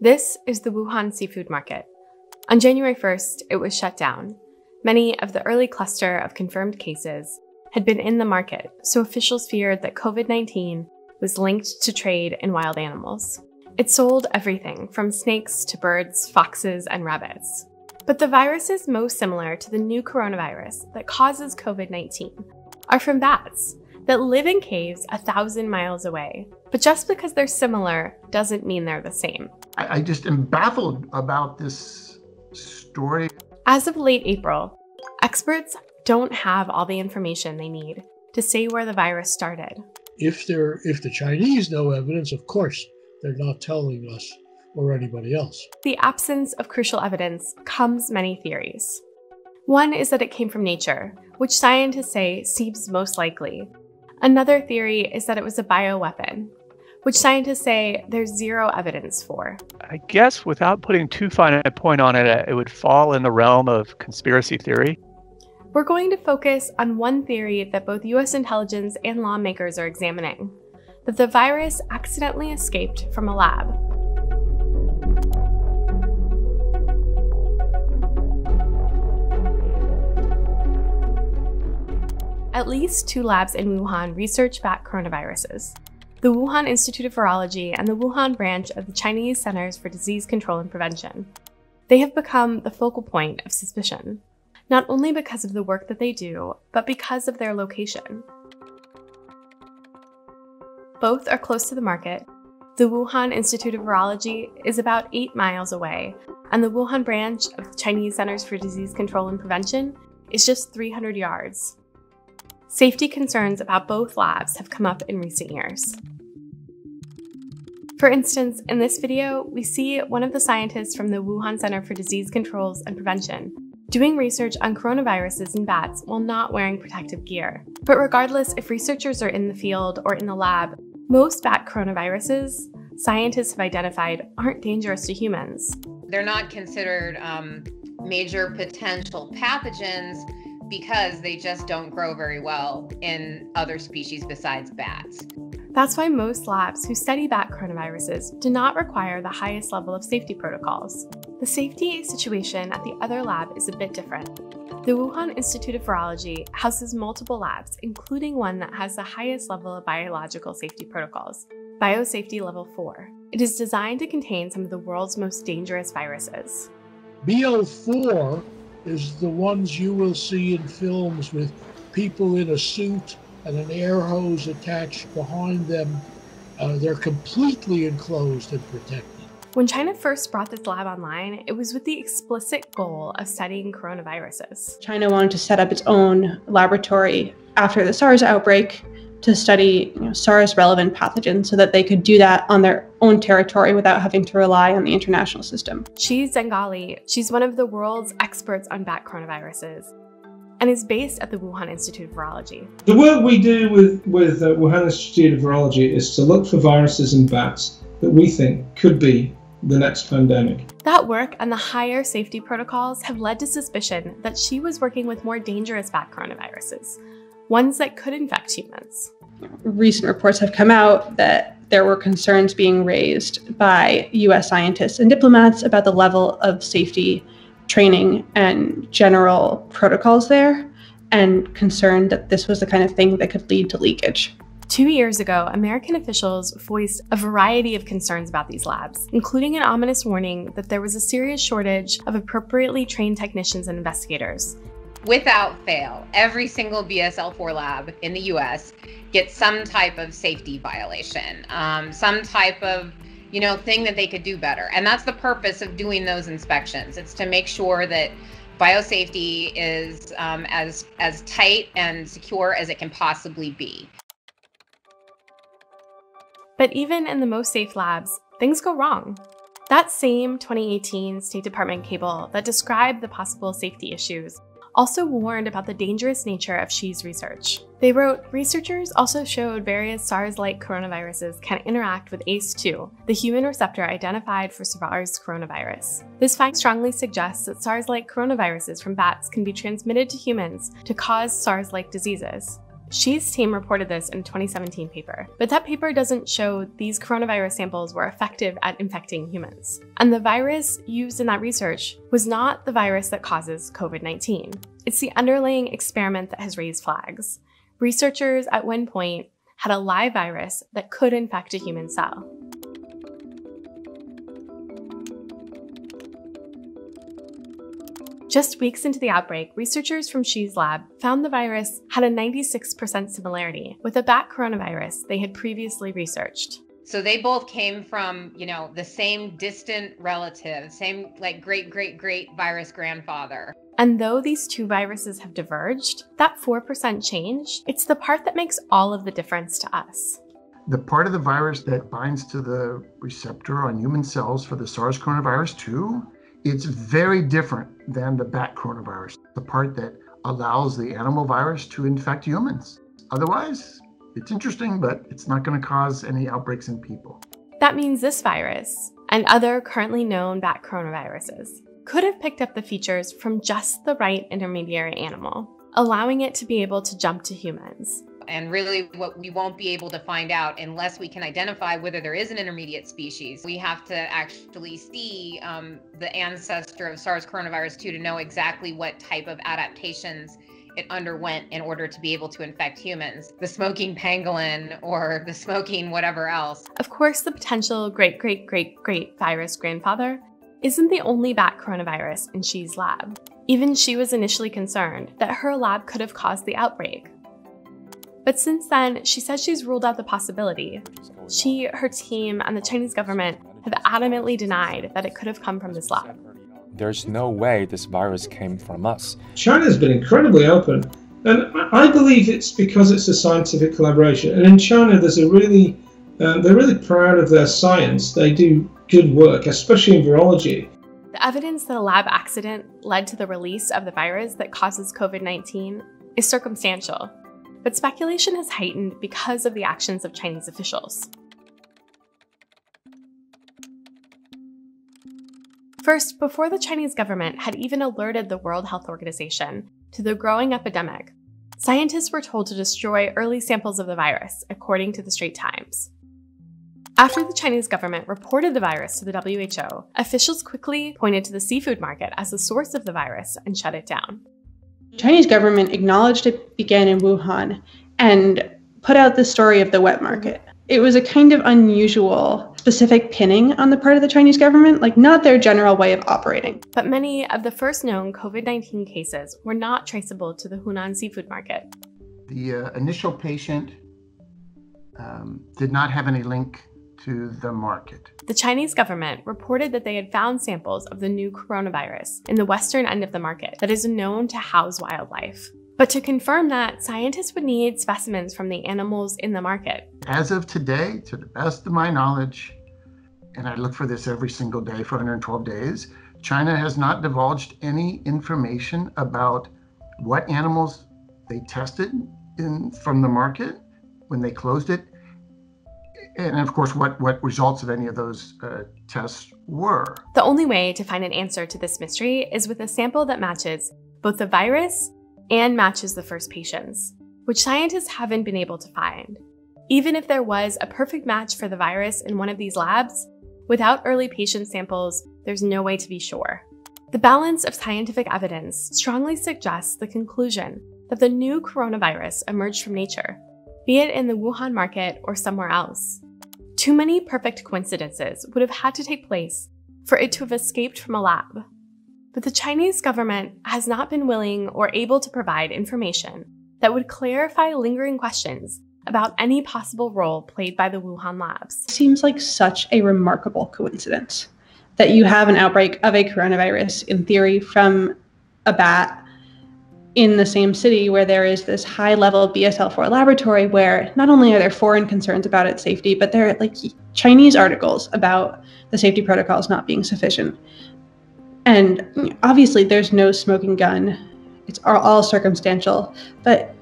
This is the Wuhan seafood market. On January 1st, it was shut down. Many of the early cluster of confirmed cases had been in the market, so officials feared that COVID 19 was linked to trade in wild animals. It sold everything from snakes to birds, foxes, and rabbits. But the viruses most similar to the new coronavirus that causes COVID 19 are from bats that live in caves a thousand miles away. But just because they're similar doesn't mean they're the same. I, I just am baffled about this story. As of late April, experts don't have all the information they need to say where the virus started. If they're if the Chinese know evidence, of course, they're not telling us or anybody else. The absence of crucial evidence comes many theories. One is that it came from nature, which scientists say seems most likely. Another theory is that it was a bioweapon, which scientists say there's zero evidence for. I guess without putting too fine a point on it, uh, it would fall in the realm of conspiracy theory. We're going to focus on one theory that both US intelligence and lawmakers are examining that the virus accidentally escaped from a lab. At least two labs in Wuhan research bat coronaviruses the Wuhan Institute of Virology and the Wuhan branch of the Chinese Centers for Disease Control and Prevention. They have become the focal point of suspicion, not only because of the work that they do, but because of their location. Both are close to the market. The Wuhan Institute of Virology is about 8 miles away, and the Wuhan branch of the Chinese Centers for Disease Control and Prevention is just 300 yards. Safety concerns about both labs have come up in recent years. For instance, in this video, we see one of the scientists from the Wuhan Center for Disease Controls and Prevention doing research on coronaviruses in bats while not wearing protective gear. But regardless if researchers are in the field or in the lab, most bat coronaviruses scientists have identified aren't dangerous to humans. They're not considered um, major potential pathogens because they just don't grow very well in other species besides bats. That's why most labs who study bat coronaviruses do not require the highest level of safety protocols. The safety situation at the other lab is a bit different. The Wuhan Institute of Virology houses multiple labs, including one that has the highest level of biological safety protocols, Biosafety Level 4. It is designed to contain some of the world's most dangerous viruses. BO4 is the ones you will see in films with people in a suit and an air hose attached behind them. Uh, they're completely enclosed and protected. When China first brought this lab online, it was with the explicit goal of studying coronaviruses. China wanted to set up its own laboratory after the SARS outbreak to study you know, SARS relevant pathogens so that they could do that on their own territory without having to rely on the international system. Shi Zhengli. She's one of the world's experts on bat coronaviruses and is based at the Wuhan Institute of Virology. The work we do with, with uh, Wuhan Institute of Virology is to look for viruses in bats that we think could be the next pandemic. That work and the higher safety protocols have led to suspicion that she was working with more dangerous bat coronaviruses, ones that could infect humans. Recent reports have come out that there were concerns being raised by US scientists and diplomats about the level of safety training and general protocols there, and concerned that this was the kind of thing that could lead to leakage. Two years ago, American officials voiced a variety of concerns about these labs, including an ominous warning that there was a serious shortage of appropriately trained technicians and investigators, without fail, every single BSL4 lab in the US gets some type of safety violation, um, some type of you know thing that they could do better. And that's the purpose of doing those inspections. It's to make sure that biosafety is um, as as tight and secure as it can possibly be. But even in the most safe labs, things go wrong. That same 2018 State Department cable that described the possible safety issues also warned about the dangerous nature of Shi's research. They wrote, researchers also showed various SARS-like coronaviruses can interact with ACE2, the human receptor identified for SARS coronavirus. This finding strongly suggests that SARS-like coronaviruses from bats can be transmitted to humans to cause SARS-like diseases. Shi's team reported this in a 2017 paper, but that paper doesn't show these coronavirus samples were effective at infecting humans. And the virus used in that research was not the virus that causes COVID 19. It's the underlying experiment that has raised flags. Researchers at one point had a live virus that could infect a human cell. Just weeks into the outbreak, researchers from Shi's lab found the virus had a 96% similarity with a bat coronavirus they had previously researched. So they both came from, you know, the same distant relative, same like great great great virus grandfather. And though these two viruses have diverged, that 4% change, it's the part that makes all of the difference to us. The part of the virus that binds to the receptor on human cells for the SARS coronavirus 2 it's very different than the bat coronavirus, the part that allows the animal virus to infect humans. Otherwise, it's interesting, but it's not going to cause any outbreaks in people. That means this virus and other currently known bat coronaviruses could have picked up the features from just the right intermediary animal, allowing it to be able to jump to humans and really what we won't be able to find out unless we can identify whether there is an intermediate species. We have to actually see um, the ancestor of SARS coronavirus 2 to know exactly what type of adaptations it underwent in order to be able to infect humans. The smoking pangolin or the smoking whatever else. Of course, the potential great, great, great, great virus grandfather isn't the only bat coronavirus in Shi's lab. Even she was initially concerned that her lab could have caused the outbreak, but since then, she says she's ruled out the possibility. She, her team, and the Chinese government have adamantly denied that it could have come from this lab. There's no way this virus came from us. China's been incredibly open, and I believe it's because it's a scientific collaboration. And in China, there's a really, uh, they're really proud of their science. They do good work, especially in virology. The evidence that a lab accident led to the release of the virus that causes COVID 19 is circumstantial but speculation has heightened because of the actions of Chinese officials. First, before the Chinese government had even alerted the World Health Organization to the growing epidemic, scientists were told to destroy early samples of the virus, according to the Straits Times. After the Chinese government reported the virus to the WHO, officials quickly pointed to the seafood market as the source of the virus and shut it down. Chinese government acknowledged it began in Wuhan and put out the story of the wet market. It was a kind of unusual specific pinning on the part of the Chinese government, like not their general way of operating. But many of the first known COVID 19 cases were not traceable to the Huanan seafood market. The uh, initial patient um, did not have any link to the market. The Chinese government reported that they had found samples of the new coronavirus in the western end of the market that is known to house wildlife. But to confirm that, scientists would need specimens from the animals in the market. As of today, to the best of my knowledge, and I look for this every single day for 112 days, China has not divulged any information about what animals they tested in, from the market when they closed it and of course, what, what results of any of those uh, tests were. The only way to find an answer to this mystery is with a sample that matches both the virus and matches the first patient's, which scientists haven't been able to find. Even if there was a perfect match for the virus in one of these labs, without early patient samples, there's no way to be sure. The balance of scientific evidence strongly suggests the conclusion that the new coronavirus emerged from nature, be it in the Wuhan market or somewhere else. Too many perfect coincidences would have had to take place for it to have escaped from a lab. But the Chinese government has not been willing or able to provide information that would clarify lingering questions about any possible role played by the Wuhan labs. Seems like such a remarkable coincidence that you have an outbreak of a coronavirus, in theory, from a bat in the same city where there is this high level BSL4 laboratory where not only are there foreign concerns about its safety, but there are like Chinese articles about the safety protocols not being sufficient. And obviously, there's no smoking gun. It's all circumstantial, but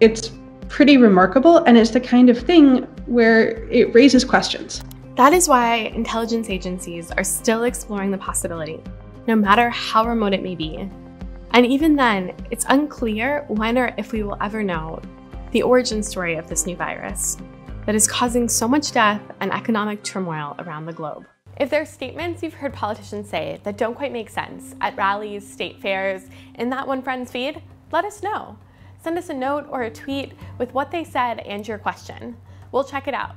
it's pretty remarkable. And it's the kind of thing where it raises questions. That is why intelligence agencies are still exploring the possibility, no matter how remote it may be, and even then, it's unclear when or if we will ever know the origin story of this new virus that is causing so much death and economic turmoil around the globe. If there are statements you've heard politicians say that don't quite make sense at rallies, state fairs, in that one friend's feed, let us know. Send us a note or a tweet with what they said and your question. We'll check it out.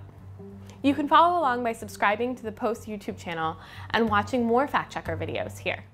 You can follow along by subscribing to the Post YouTube channel and watching more Fact Checker videos here.